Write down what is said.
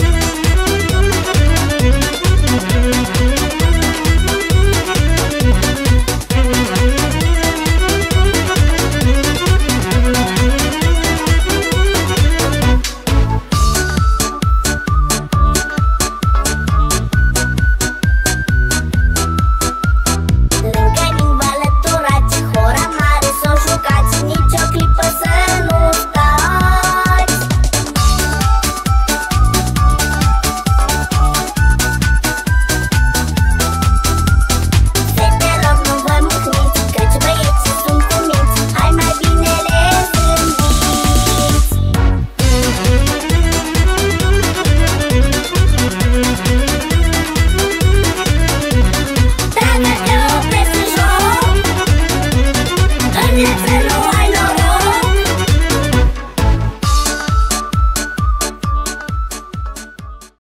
you.